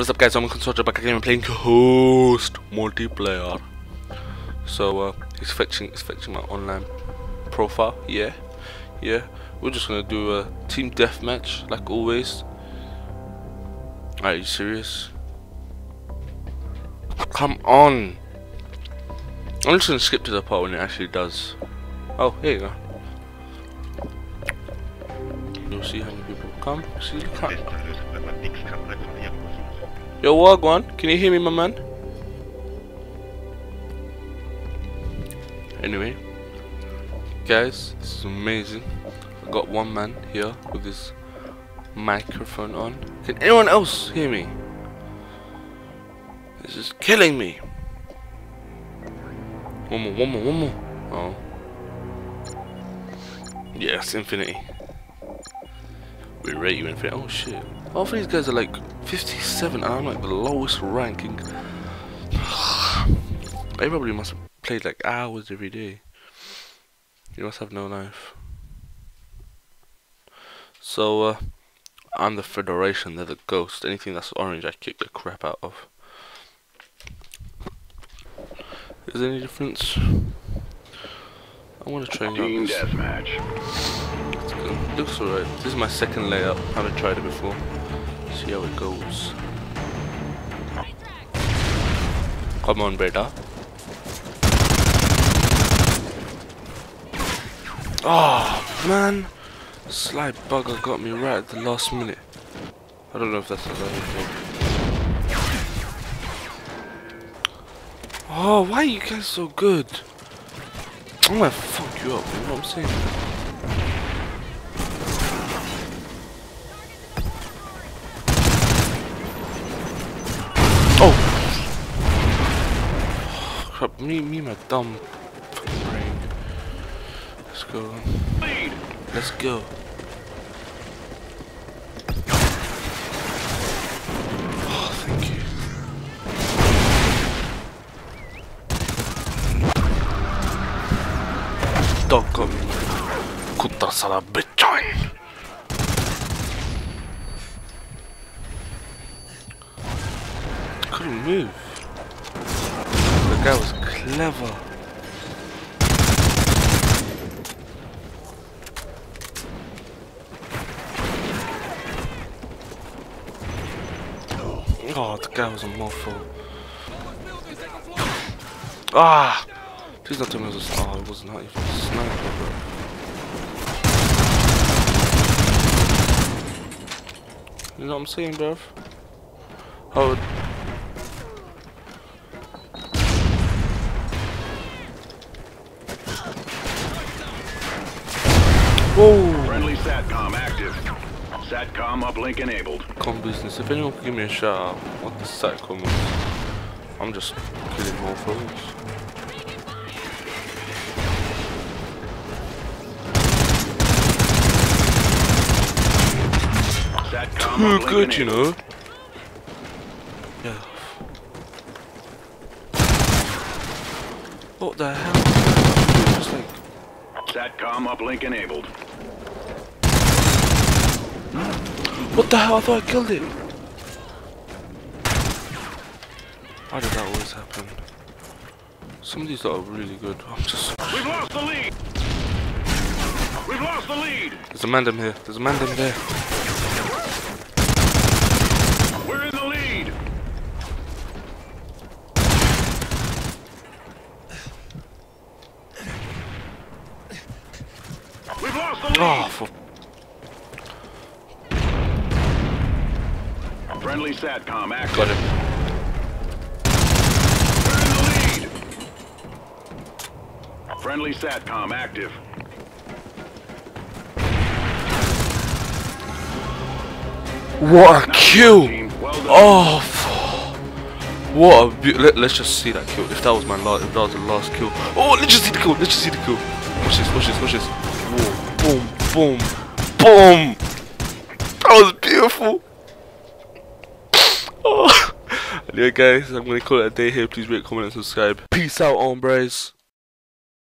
What is up guys, I'm Consortia back again and playing Ghost multiplayer. So uh he's fetching he's fetching my online profile, yeah. Yeah. We're just gonna do a team deathmatch like always. Are you serious? Come on! I'm just gonna skip to the part when it actually does. Oh, here you go. You'll see how many people come. See come. Yo, Wagwan, can you hear me, my man? Anyway, guys, this is amazing. I got one man here with his microphone on. Can anyone else hear me? This is killing me. One more, one more, one more. Oh. Yes, infinity. We rate you infinity. Oh shit. All of these guys are like 57 and I'm like the lowest ranking. they probably must have played like hours every day. You must have no life. So, uh, I'm the Federation, they're the Ghost. Anything that's orange, I kick the crap out of. Is there any difference? I want to train Team deathmatch. Looks alright. This is my second layout. haven't tried it before. See how it goes. Come on, beta. Oh ah, man, Sly bugger got me right at the last minute. I don't know if that's right thing. Oh, why are you guys so good? I'm gonna fuck you up, you know what I'm saying? Oh! Crap, me, me, my dumb brain. Let's go. Let's go. Dog got me. Kutta sala bitcoin. Couldn't move. The guy was clever. Oh, the guy was a mofo. Ah! Please don't tell me it was a oh, it was not even a sniper, bro. You know what I'm saying, bruv? Oh. Whoa! Friendly SATCOM active. SATCOM uplink enabled. Com business. If anyone could give me a shout out, what the satcom is, I'm just killing more foes. Too uplink good, you know. Yeah. What the hell? Just like, SATCOM uplink enabled. what the hell? I thought I killed it. Why did that always happen? Some of these are really good. I'm just. We've lost the lead. We've lost the lead. There's a mandem here. There's a mandem there. We're in the lead. We've lost the lead. Oh, for Friendly SATCOM active. got it. We're in the lead. Friendly SATCOM active. What a kill! Team, well done. Oh, what a be- Let, let's just see that kill. If that was my last, if that was the last kill. Oh, let's just see the kill. Let's just see the kill. Watch this. Watch this. Watch this. Whoa. Boom. Boom. Boom. That was beautiful. Oh. Anyway, guys, I'm gonna call it a day here. Please rate, comment, and subscribe. Peace out, hombres.